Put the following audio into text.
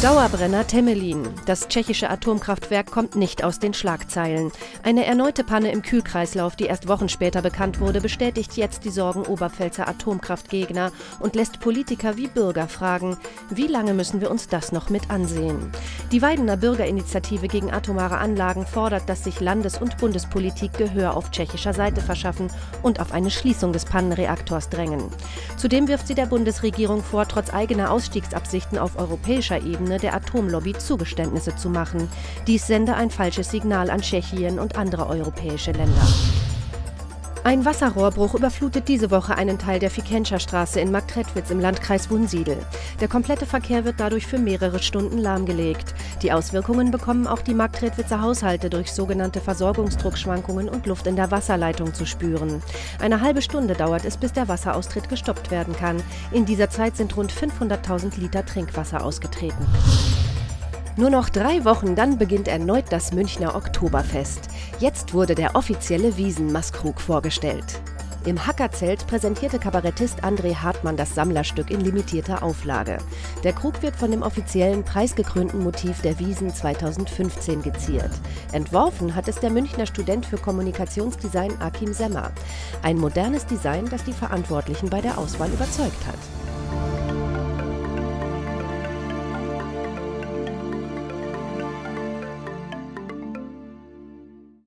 Dauerbrenner Temelin. Das tschechische Atomkraftwerk kommt nicht aus den Schlagzeilen. Eine erneute Panne im Kühlkreislauf, die erst Wochen später bekannt wurde, bestätigt jetzt die Sorgen Oberpfälzer Atomkraftgegner und lässt Politiker wie Bürger fragen, wie lange müssen wir uns das noch mit ansehen? Die Weidener Bürgerinitiative gegen atomare Anlagen fordert, dass sich Landes- und Bundespolitik Gehör auf tschechischer Seite verschaffen und auf eine Schließung des Pannenreaktors drängen. Zudem wirft sie der Bundesregierung vor, trotz eigener Ausstiegsabsichten auf europäischer Ebene Ebene der Atomlobby Zugeständnisse zu machen. Dies sende ein falsches Signal an Tschechien und andere europäische Länder. Ein Wasserrohrbruch überflutet diese Woche einen Teil der Fikenscher Straße in Marktredwitz im Landkreis Wunsiedel. Der komplette Verkehr wird dadurch für mehrere Stunden lahmgelegt. Die Auswirkungen bekommen auch die Marktredwitzer Haushalte durch sogenannte Versorgungsdruckschwankungen und Luft in der Wasserleitung zu spüren. Eine halbe Stunde dauert es, bis der Wasseraustritt gestoppt werden kann. In dieser Zeit sind rund 500.000 Liter Trinkwasser ausgetreten. Nur noch drei Wochen, dann beginnt erneut das Münchner Oktoberfest. Jetzt wurde der offizielle Wiesenmaskrug vorgestellt. Im Hackerzelt präsentierte Kabarettist André Hartmann das Sammlerstück in limitierter Auflage. Der Krug wird von dem offiziellen preisgekrönten Motiv der Wiesen 2015 geziert. Entworfen hat es der Münchner Student für Kommunikationsdesign Akim Semmer. Ein modernes Design, das die Verantwortlichen bei der Auswahl überzeugt hat.